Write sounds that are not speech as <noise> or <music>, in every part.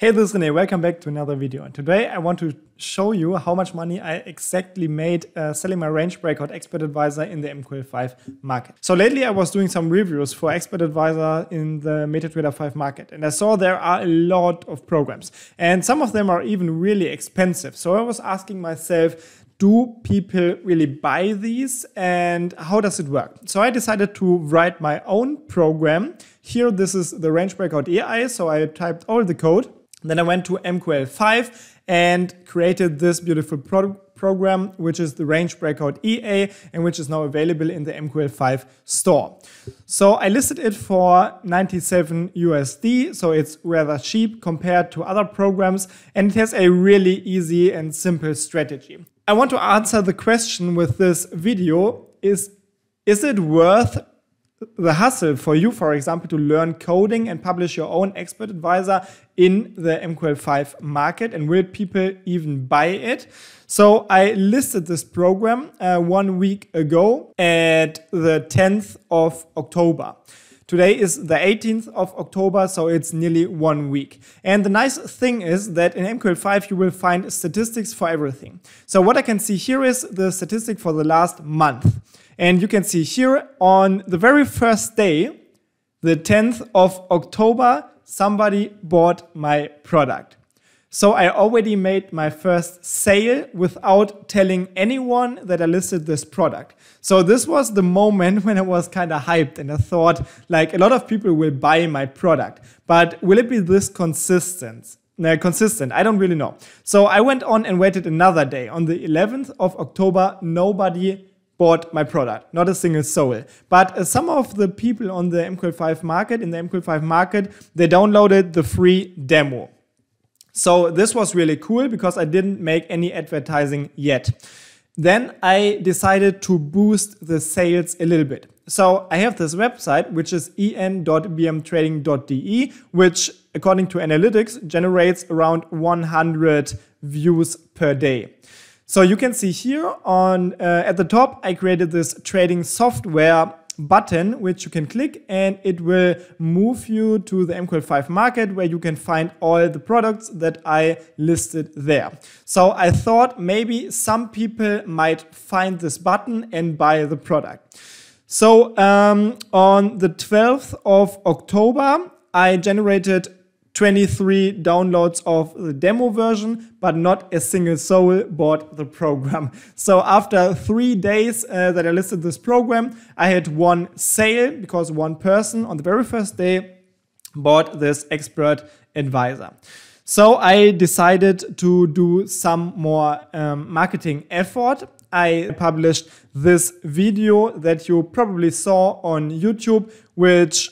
Hey, this is Rene. Welcome back to another video. And today I want to show you how much money I exactly made uh, selling my range breakout expert advisor in the MQL 5 market. So lately I was doing some reviews for expert advisor in the MetaTrader 5 market. And I saw there are a lot of programs and some of them are even really expensive. So I was asking myself, do people really buy these and how does it work? So I decided to write my own program. Here, this is the range breakout AI. So I typed all the code then I went to MQL5 and created this beautiful pro program, which is the range breakout EA and which is now available in the MQL5 store. So I listed it for 97 USD, so it's rather cheap compared to other programs and it has a really easy and simple strategy. I want to answer the question with this video is is it worth the hustle for you, for example, to learn coding and publish your own expert advisor in the MQL5 market? And will people even buy it? So I listed this program uh, one week ago at the 10th of October. Today is the 18th of October, so it's nearly one week. And the nice thing is that in MQL5 you will find statistics for everything. So what I can see here is the statistic for the last month. And you can see here on the very first day, the 10th of October, somebody bought my product. So I already made my first sale without telling anyone that I listed this product. So this was the moment <laughs> when I was kind of hyped and I thought like a lot of people will buy my product, but will it be this consistent? Uh, consistent. I don't really know. So I went on and waited another day. On the 11th of October, nobody bought my product, not a single soul. But uh, some of the people on the MQL5 market, in the MQL5 market, they downloaded the free demo. So this was really cool because I didn't make any advertising yet. Then I decided to boost the sales a little bit. So I have this website, which is en.bmtrading.de, which according to analytics generates around 100 views per day. So you can see here on uh, at the top, I created this trading software button, which you can click and it will move you to the MQL5 market where you can find all the products that I listed there. So I thought maybe some people might find this button and buy the product. So um, on the 12th of October, I generated 23 downloads of the demo version, but not a single soul bought the program. <laughs> So after three days uh, that I listed this program, I had one sale because one person on the very first day bought this expert advisor. So I decided to do some more um, marketing effort. I published this video that you probably saw on YouTube, which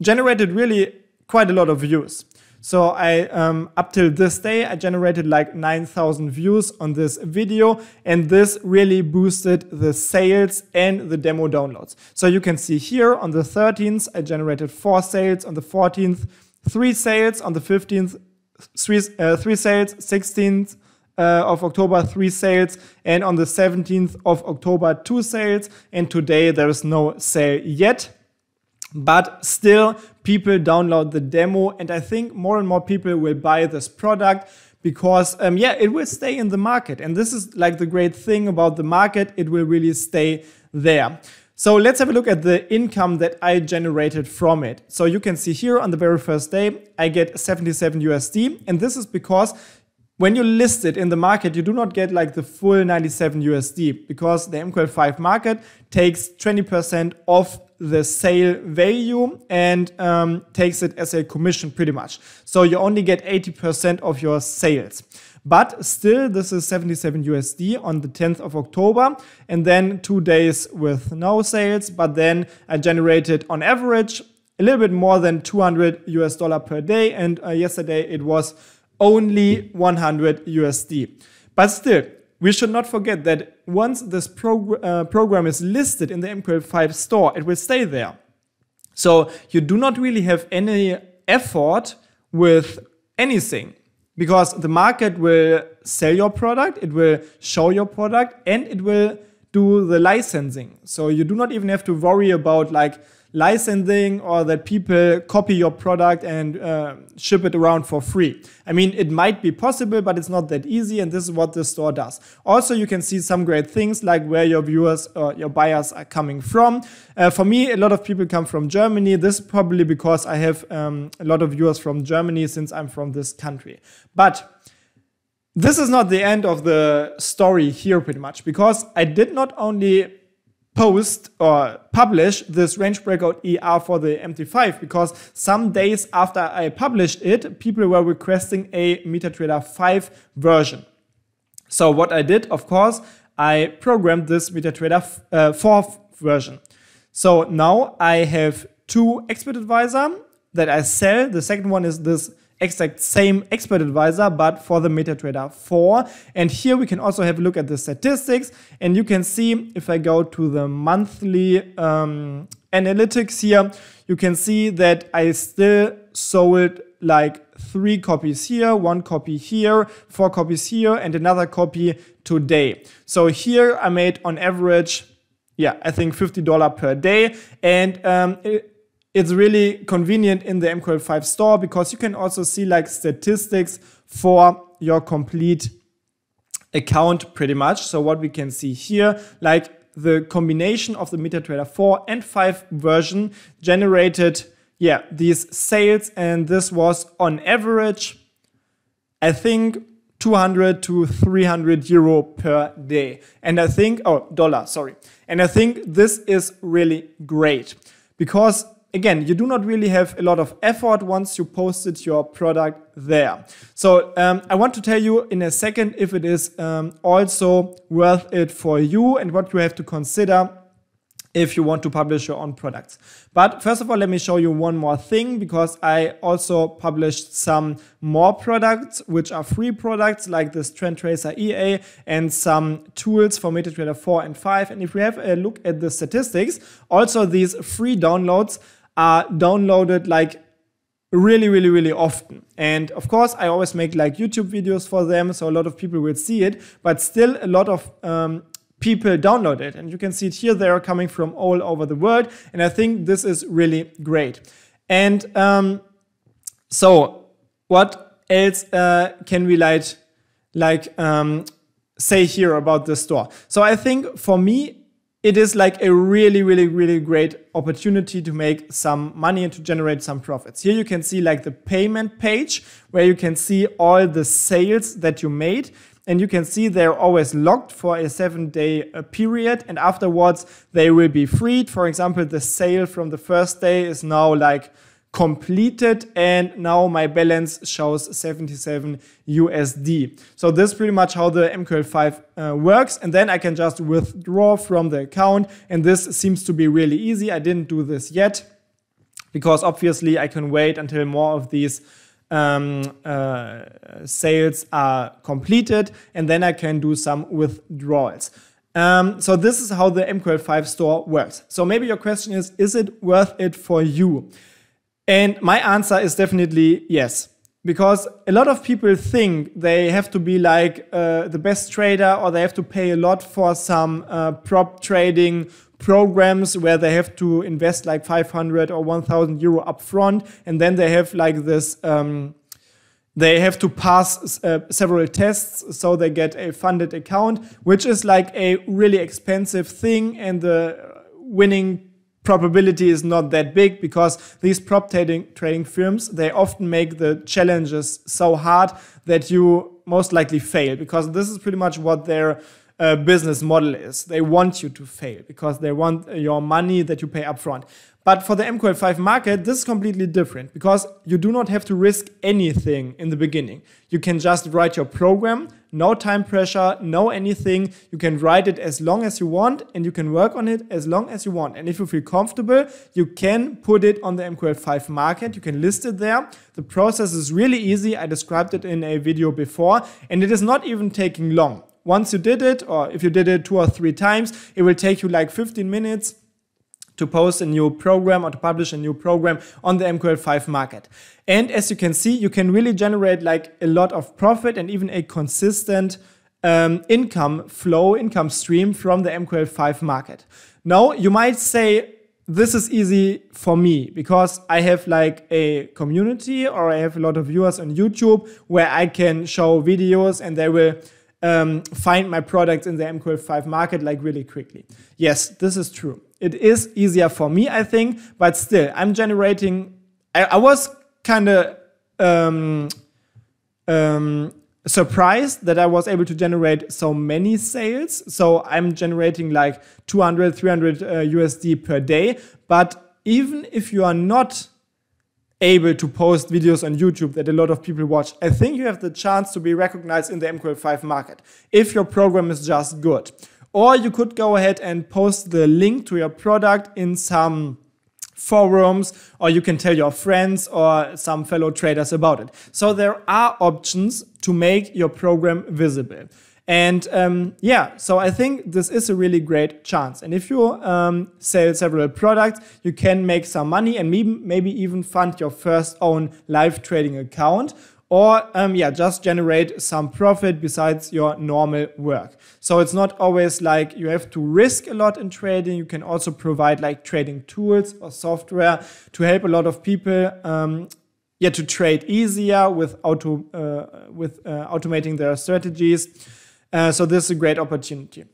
generated really quite a lot of views. So I, um, up till this day, I generated like 9,000 views on this video and this really boosted the sales and the demo downloads. So you can see here on the 13th, I generated four sales, on the 14th, three sales, on the 15th, three, uh, three sales, 16th, uh, of October, three sales, and on the 17th of October, two sales. And today there is no sale yet but still people download the demo and i think more and more people will buy this product because um, yeah it will stay in the market and this is like the great thing about the market it will really stay there so let's have a look at the income that I generated from it. So you can see here on the very first day, I get 77 USD. And this is because when you list it in the market, you do not get like the full 97 USD because the MQL5 market takes 20% off the sale value and um, takes it as a commission pretty much. So you only get 80% of your sales. But still, this is 77 USD on the 10th of October, and then two days with no sales. But then I generated on average a little bit more than 200 US dollar per day, and uh, yesterday it was only 100 USD. But still, we should not forget that once this uh, program is listed in the MQL5 store, it will stay there. So you do not really have any effort with anything because the market will sell your product, it will show your product, and it will do the licensing. So you do not even have to worry about like licensing or that people copy your product and uh, ship it around for free. I mean, it might be possible, but it's not that easy, and this is what the store does. Also, you can see some great things like where your viewers or your buyers are coming from. Uh, for me, a lot of people come from Germany. This is probably because I have um, a lot of viewers from Germany since I'm from this country. But this is not the end of the story here pretty much because I did not only post or publish this range breakout ER for the MT5 because some days after I published it, people were requesting a MetaTrader 5 version. So what I did, of course, I programmed this MetaTrader uh, 4 version. So now I have two expert advisor that I sell. The second one is this exact same expert advisor, but for the MetaTrader 4. And here we can also have a look at the statistics. And you can see if I go to the monthly um, analytics here, you can see that I still sold like three copies here, one copy here, four copies here, and another copy today. So here I made on average, yeah, I think $50 per day. And um, it, it's really convenient in the MQL5 store because you can also see like statistics for your complete account pretty much. So what we can see here, like the combination of the MetaTrader 4 and 5 version generated, yeah, these sales. And this was on average, I think 200 to 300 euro per day. And I think, oh, dollar, sorry. And I think this is really great because again, you do not really have a lot of effort once you posted your product there. So um, I want to tell you in a second if it is um, also worth it for you and what you have to consider if you want to publish your own products. But first of all, let me show you one more thing because I also published some more products, which are free products like this Trend Tracer EA and some tools for MetaTrader 4 and 5. And if we have a look at the statistics, also these free downloads are downloaded like really, really, really often. And of course, I always make like YouTube videos for them, so a lot of people will see it, but still a lot of um, people download it. And you can see it here, they are coming from all over the world. And I think this is really great. And um, so what else uh, can we like, like um, say here about the store? So I think for me, it is like a really, really, really great opportunity to make some money and to generate some profits. Here you can see like the payment page where you can see all the sales that you made. And you can see they're always locked for a seven day uh, period. And afterwards, they will be freed. For example, the sale from the first day is now like completed and now my balance shows 77 USD. So this is pretty much how the MQL5 uh, works and then I can just withdraw from the account and this seems to be really easy. I didn't do this yet because obviously I can wait until more of these um, uh, sales are completed and then I can do some withdrawals. Um, so this is how the MQL5 store works. So maybe your question is, is it worth it for you? And my answer is definitely yes. Because a lot of people think they have to be like uh, the best trader or they have to pay a lot for some uh, prop trading programs where they have to invest like 500 or 1000 euro upfront and then they have like this um, they have to pass uh, several tests so they get a funded account which is like a really expensive thing and the winning probability is not that big because these prop trading, trading firms, they often make the challenges so hard that you most likely fail because this is pretty much what their uh, business model is. They want you to fail because they want your money that you pay upfront. But for the MQL5 market, this is completely different because you do not have to risk anything in the beginning. You can just write your program, no time pressure, no anything. You can write it as long as you want and you can work on it as long as you want. And if you feel comfortable, you can put it on the MQL5 market. You can list it there. The process is really easy. I described it in a video before and it is not even taking long. Once you did it, or if you did it two or three times, it will take you like 15 minutes to post a new program or to publish a new program on the MQL5 market. And as you can see, you can really generate like a lot of profit and even a consistent um, income flow, income stream from the MQL5 market. Now, you might say, this is easy for me because I have like a community or I have a lot of viewers on YouTube where I can show videos and they will um, find my products in the MQL5 market like really quickly. Yes, this is true. It is easier for me, I think, but still, I'm generating. I, I was kind of um, um, surprised that I was able to generate so many sales. So I'm generating like 200, 300 uh, USD per day. But even if you are not able to post videos on YouTube that a lot of people watch, I think you have the chance to be recognized in the MQL5 market if your program is just good. Or you could go ahead and post the link to your product in some forums, or you can tell your friends or some fellow traders about it. So there are options to make your program visible. And um, yeah, so I think this is a really great chance. And if you um, sell several products, you can make some money and maybe even fund your first own live trading account or um, yeah, just generate some profit besides your normal work. So it's not always like you have to risk a lot in trading. You can also provide like trading tools or software to help a lot of people. Um, yeah, to trade easier with auto uh, with uh, automating their strategies. Uh, so this is a great opportunity.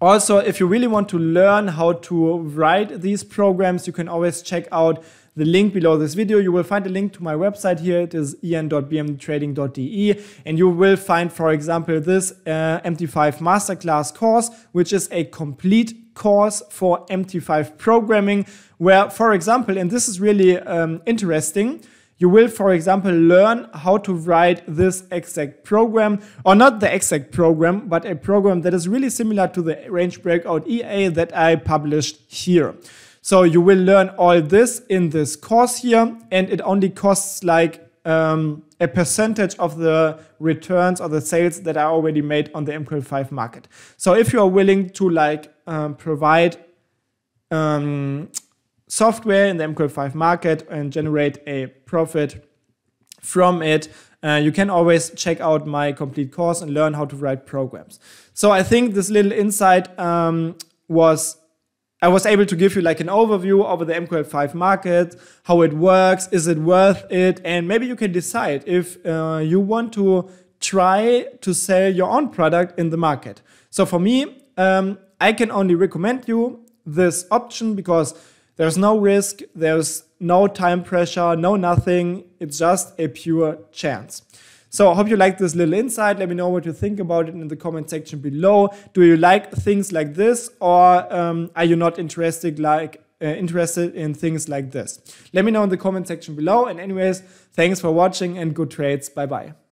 Also, if you really want to learn how to write these programs, you can always check out the link below this video. You will find a link to my website here. It is en.bmtrading.de and you will find, for example, this uh, MT5 masterclass course, which is a complete course for MT5 programming where, for example, and this is really um, interesting, you will, for example, learn how to write this exact program, or not the exact program, but a program that is really similar to the range breakout EA that I published here. So you will learn all this in this course here, and it only costs like um, a percentage of the returns or the sales that are already made on the MQL5 market. So if you are willing to like um, provide um, software in the MQL5 market and generate a profit from it, uh, you can always check out my complete course and learn how to write programs. So I think this little insight um, was I was able to give you like an overview over the MQL5 market, how it works, is it worth it, and maybe you can decide if uh, you want to try to sell your own product in the market. So for me, um, I can only recommend you this option because there's no risk, there's no time pressure, no nothing. It's just a pure chance. So I hope you like this little insight. Let me know what you think about it in the comment section below. Do you like things like this or um, are you not interested like uh, interested in things like this? Let me know in the comment section below. And anyways, thanks for watching and good trades. Bye bye.